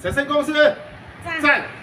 神圣公司赞。